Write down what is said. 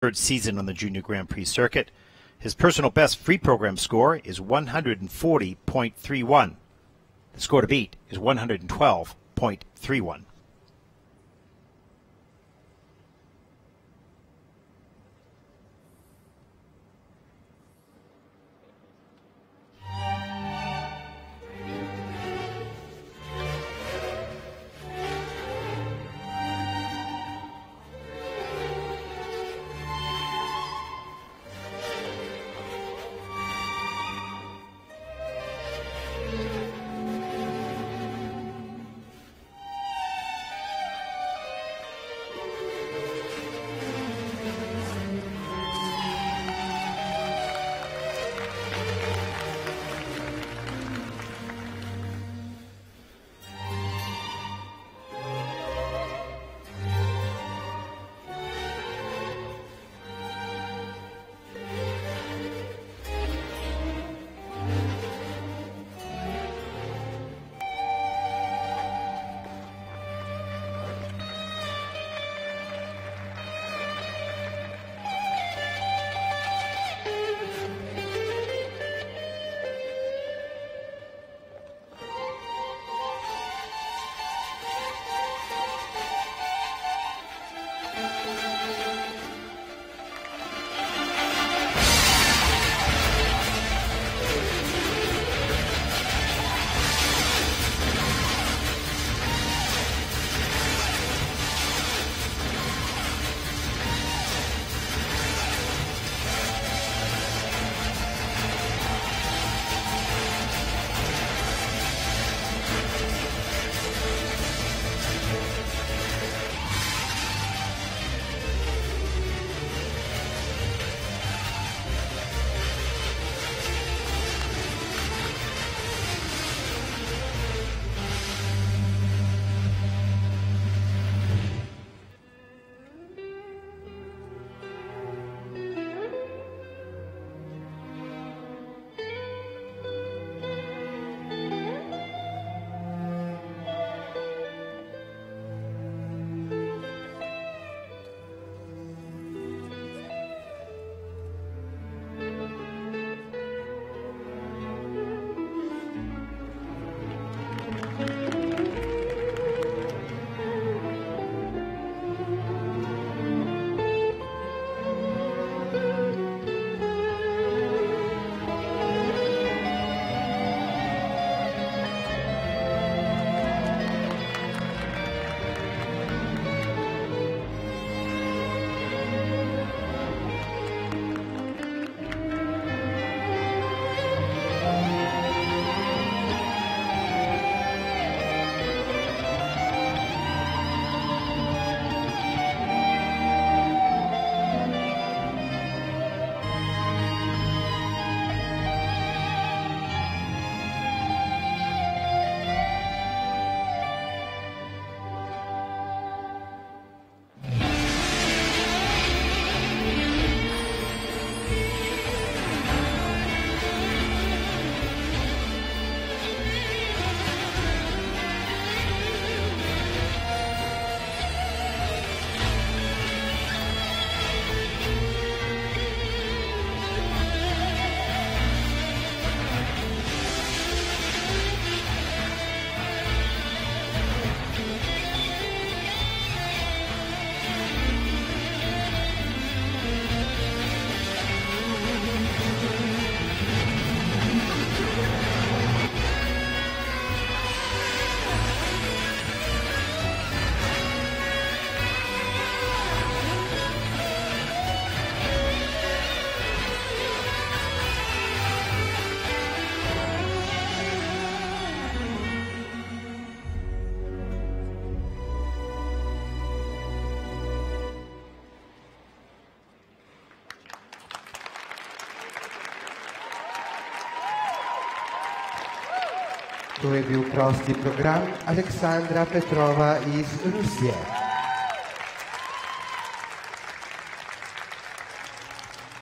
third season on the Junior Grand Prix circuit. His personal best free program score is 140.31. The score to beat is 112.31. To je bil prosti program Aleksandra Petrova iz Rusije.